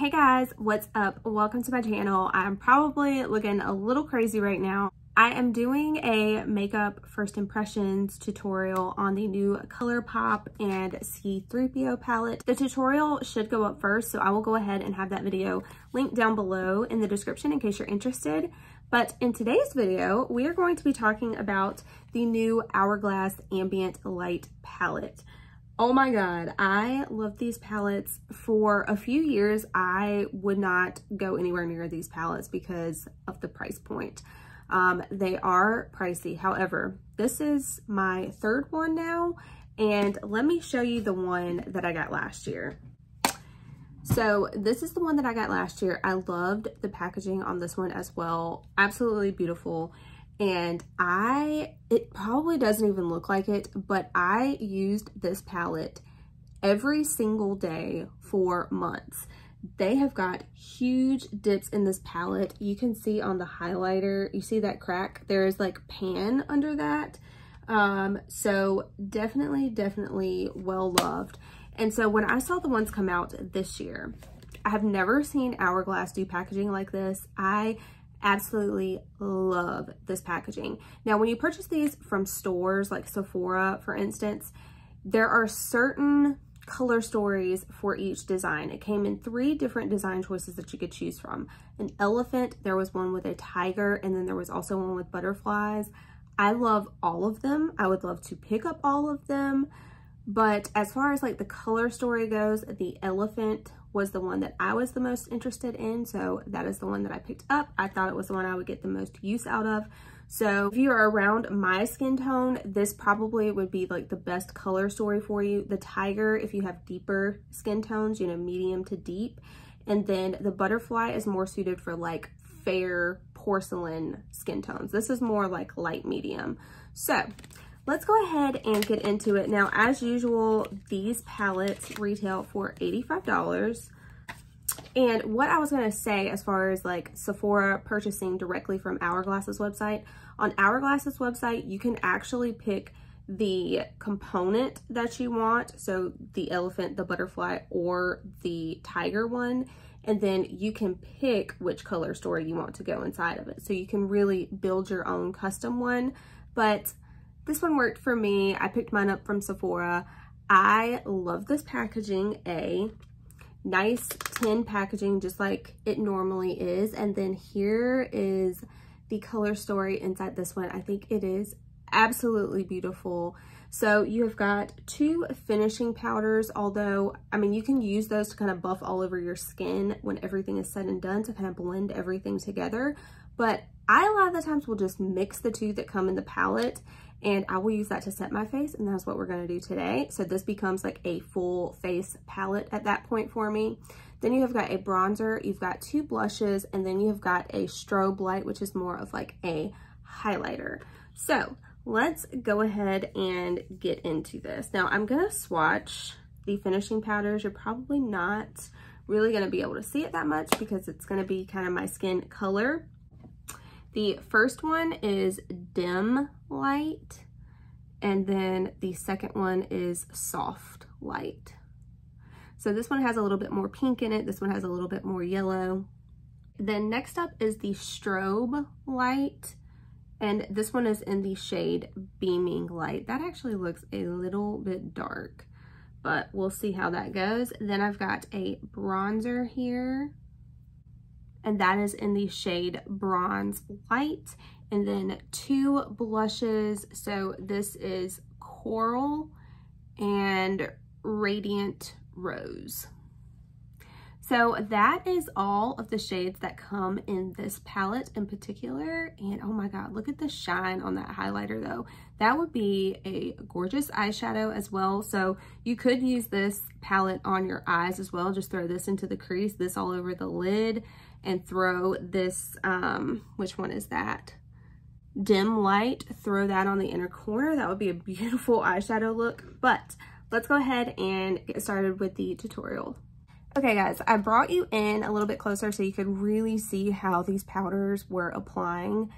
Hey guys, what's up? Welcome to my channel. I'm probably looking a little crazy right now. I am doing a makeup first impressions tutorial on the new ColourPop and C3PO palette. The tutorial should go up first, so I will go ahead and have that video linked down below in the description in case you're interested. But in today's video, we are going to be talking about the new Hourglass Ambient Light palette. Oh my God, I love these palettes. For a few years, I would not go anywhere near these palettes because of the price point. Um, they are pricey. However, this is my third one now, and let me show you the one that I got last year. So this is the one that I got last year. I loved the packaging on this one as well. Absolutely beautiful and I, it probably doesn't even look like it, but I used this palette every single day for months. They have got huge dips in this palette. You can see on the highlighter, you see that crack? There is like pan under that. Um, so definitely, definitely well loved. And so when I saw the ones come out this year, I have never seen Hourglass do packaging like this. I absolutely love this packaging. Now, when you purchase these from stores like Sephora, for instance, there are certain color stories for each design. It came in three different design choices that you could choose from. An elephant, there was one with a tiger, and then there was also one with butterflies. I love all of them. I would love to pick up all of them. But as far as like the color story goes, the elephant was the one that I was the most interested in. So that is the one that I picked up. I thought it was the one I would get the most use out of. So if you are around my skin tone, this probably would be like the best color story for you. The tiger, if you have deeper skin tones, you know, medium to deep. And then the butterfly is more suited for like fair porcelain skin tones. This is more like light medium. So let's go ahead and get into it. Now, as usual, these palettes retail for $85. And what I was going to say as far as like Sephora purchasing directly from Hourglass's website, on Hourglass's website, you can actually pick the component that you want. So the elephant, the butterfly, or the tiger one. And then you can pick which color story you want to go inside of it. So you can really build your own custom one. But this one worked for me. I picked mine up from Sephora. I love this packaging, A. Nice tin packaging, just like it normally is. And then here is the color story inside this one. I think it is absolutely beautiful. So you have got two finishing powders, although, I mean, you can use those to kind of buff all over your skin when everything is said and done to kind of blend everything together. But I, a lot of the times, will just mix the two that come in the palette and I will use that to set my face and that's what we're gonna do today. So this becomes like a full face palette at that point for me. Then you have got a bronzer, you've got two blushes, and then you've got a strobe light, which is more of like a highlighter. So let's go ahead and get into this. Now I'm gonna swatch the finishing powders. You're probably not really gonna be able to see it that much because it's gonna be kind of my skin color. The first one is dim light, and then the second one is soft light. So this one has a little bit more pink in it. This one has a little bit more yellow. Then next up is the strobe light. And this one is in the shade Beaming Light. That actually looks a little bit dark, but we'll see how that goes. Then I've got a bronzer here and that is in the shade Bronze Light. And then two blushes. So this is Coral and Radiant Rose. So that is all of the shades that come in this palette in particular. And oh my God, look at the shine on that highlighter though. That would be a gorgeous eyeshadow as well. So you could use this palette on your eyes as well. Just throw this into the crease, this all over the lid and throw this, um, which one is that? Dim light, throw that on the inner corner. That would be a beautiful eyeshadow look, but let's go ahead and get started with the tutorial. Okay guys, I brought you in a little bit closer so you could really see how these powders were applying.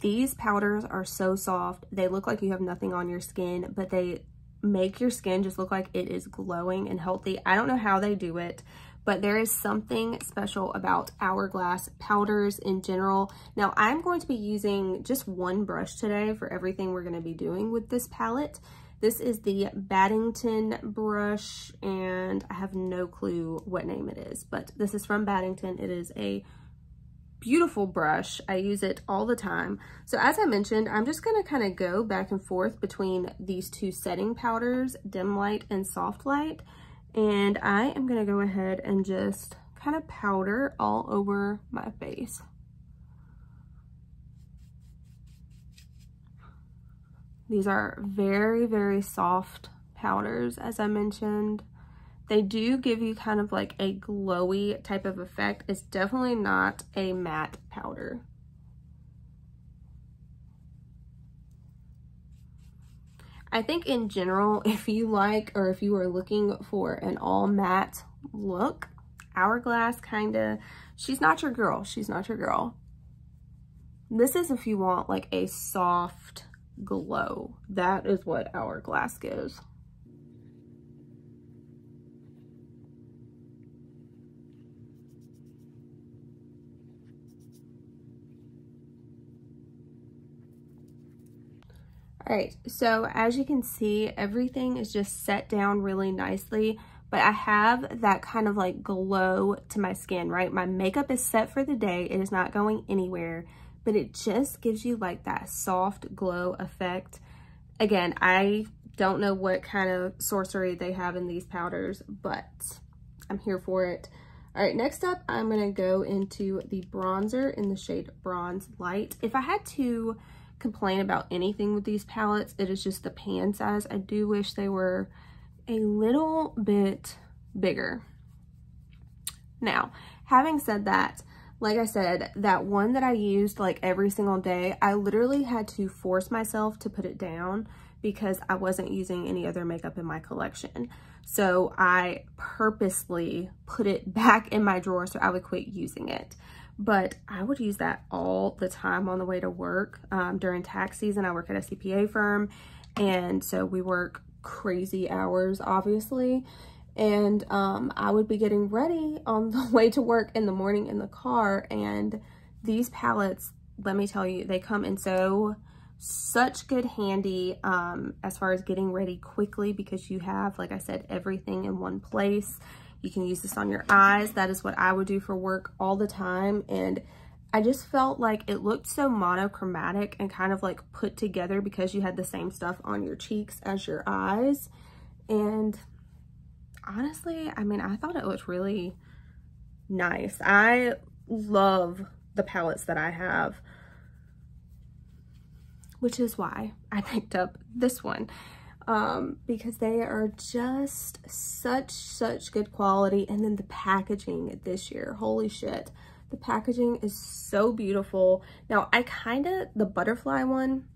These powders are so soft. They look like you have nothing on your skin, but they make your skin just look like it is glowing and healthy. I don't know how they do it, but there is something special about Hourglass powders in general. Now I'm going to be using just one brush today for everything we're going to be doing with this palette. This is the Baddington brush and I have no clue what name it is, but this is from Baddington. It is a beautiful brush. I use it all the time. So as I mentioned, I'm just gonna kind of go back and forth between these two setting powders, dim light and soft light. And I am gonna go ahead and just kind of powder all over my face. These are very, very soft powders, as I mentioned. They do give you kind of like a glowy type of effect. It's definitely not a matte powder. I think in general, if you like or if you are looking for an all matte look, Hourglass kind of, she's not your girl. She's not your girl. This is if you want like a soft glow. That is what Hourglass gives. All right, so as you can see, everything is just set down really nicely, but I have that kind of like glow to my skin, right? My makeup is set for the day. It is not going anywhere, but it just gives you like that soft glow effect. Again, I don't know what kind of sorcery they have in these powders, but I'm here for it. All right, next up, I'm gonna go into the bronzer in the shade Bronze Light. If I had to complain about anything with these palettes. It is just the pan size. I do wish they were a little bit bigger. Now, having said that, like I said, that one that I used like every single day, I literally had to force myself to put it down because I wasn't using any other makeup in my collection. So I purposely put it back in my drawer so I would quit using it but I would use that all the time on the way to work. Um, during tax season, I work at a CPA firm, and so we work crazy hours, obviously. And um, I would be getting ready on the way to work in the morning in the car, and these palettes, let me tell you, they come in so such good handy um, as far as getting ready quickly because you have, like I said, everything in one place. You can use this on your eyes. That is what I would do for work all the time. And I just felt like it looked so monochromatic and kind of like put together because you had the same stuff on your cheeks as your eyes. And honestly, I mean, I thought it looked really nice. I love the palettes that I have, which is why I picked up this one um, because they are just such, such good quality. And then the packaging this year, holy shit. The packaging is so beautiful. Now, I kind of, the butterfly one,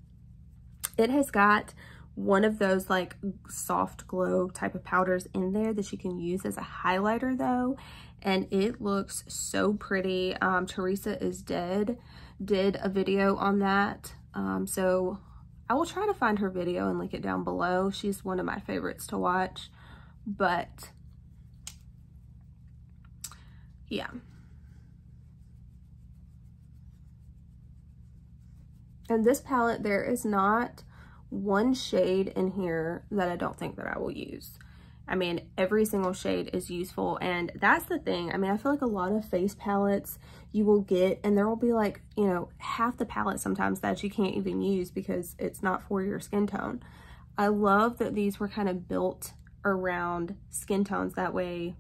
it has got one of those like soft glow type of powders in there that you can use as a highlighter though. And it looks so pretty. Um, Theresa is Dead did a video on that. Um, so I will try to find her video and link it down below. She's one of my favorites to watch, but yeah. And this palette, there is not one shade in here that I don't think that I will use. I mean, every single shade is useful. And that's the thing. I mean, I feel like a lot of face palettes you will get, and there will be like, you know, half the palette sometimes that you can't even use because it's not for your skin tone. I love that these were kind of built around skin tones. That way,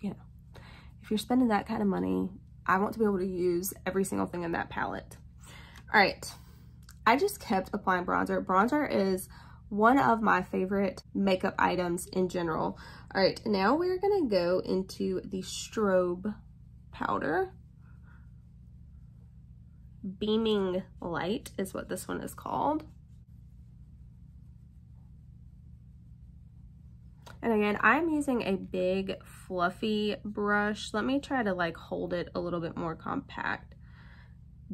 you know, if you're spending that kind of money, I want to be able to use every single thing in that palette. All right. I just kept applying bronzer. Bronzer is one of my favorite makeup items in general. All right, now we're gonna go into the strobe powder. Beaming Light is what this one is called. And again, I'm using a big fluffy brush. Let me try to like hold it a little bit more compact.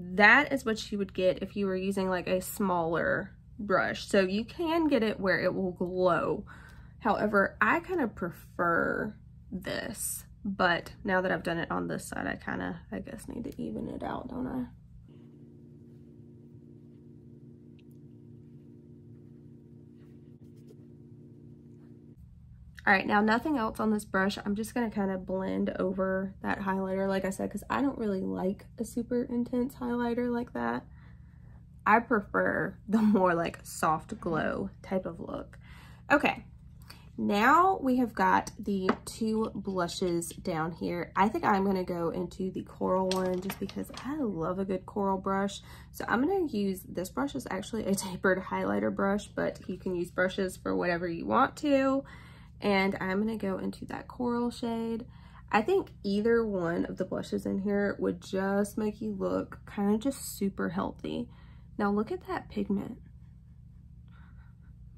That is what you would get if you were using like a smaller brush. So you can get it where it will glow. However, I kind of prefer this But now that I've done it on this side, I kind of, I guess, need to even it out, don't I? All right, now nothing else on this brush. I'm just gonna kind of blend over that highlighter, like I said, because I don't really like a super intense highlighter like that. I prefer the more like soft glow type of look. Okay, now we have got the two blushes down here. I think I'm gonna go into the coral one just because I love a good coral brush. So I'm gonna use, this brush is actually a tapered highlighter brush, but you can use brushes for whatever you want to and I'm gonna go into that coral shade. I think either one of the blushes in here would just make you look kind of just super healthy. Now look at that pigment.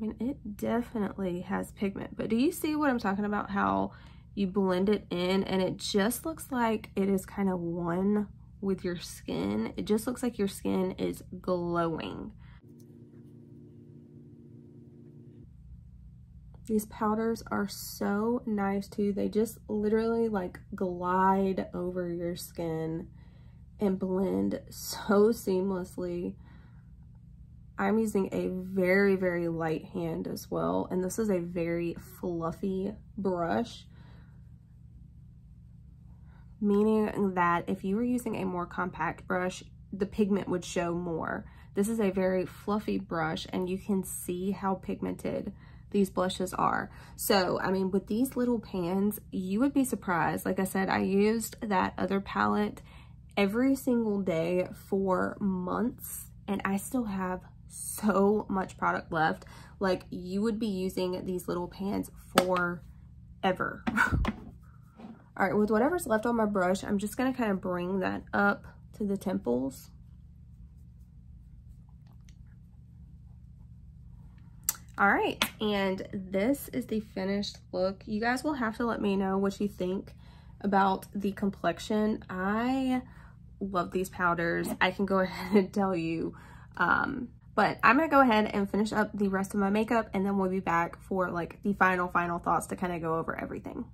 I mean, it definitely has pigment, but do you see what I'm talking about? How you blend it in and it just looks like it is kind of one with your skin. It just looks like your skin is glowing. These powders are so nice too. They just literally like glide over your skin and blend so seamlessly. I'm using a very, very light hand as well. And this is a very fluffy brush. Meaning that if you were using a more compact brush, the pigment would show more. This is a very fluffy brush and you can see how pigmented these blushes are. So, I mean, with these little pans, you would be surprised. Like I said, I used that other palette every single day for months and I still have so much product left. Like you would be using these little pans forever. All right, with whatever's left on my brush, I'm just gonna kind of bring that up to the temples. All right, and this is the finished look. You guys will have to let me know what you think about the complexion. I love these powders. I can go ahead and tell you. Um, but I'm gonna go ahead and finish up the rest of my makeup and then we'll be back for like the final, final thoughts to kind of go over everything.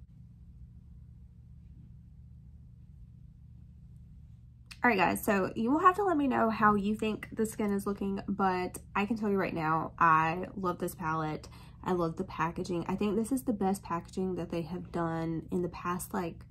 All right, guys, so you will have to let me know how you think the skin is looking, but I can tell you right now, I love this palette. I love the packaging. I think this is the best packaging that they have done in the past, like,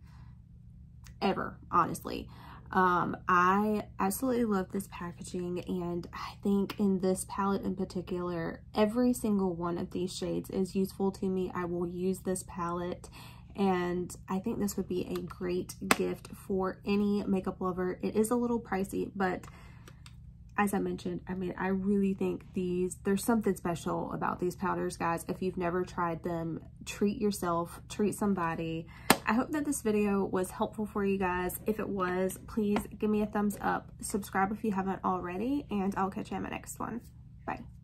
ever, honestly. Um, I absolutely love this packaging, and I think in this palette in particular, every single one of these shades is useful to me. I will use this palette and I think this would be a great gift for any makeup lover. It is a little pricey, but as I mentioned, I mean, I really think these, there's something special about these powders, guys. If you've never tried them, treat yourself, treat somebody. I hope that this video was helpful for you guys. If it was, please give me a thumbs up, subscribe if you haven't already, and I'll catch you in my next one. Bye.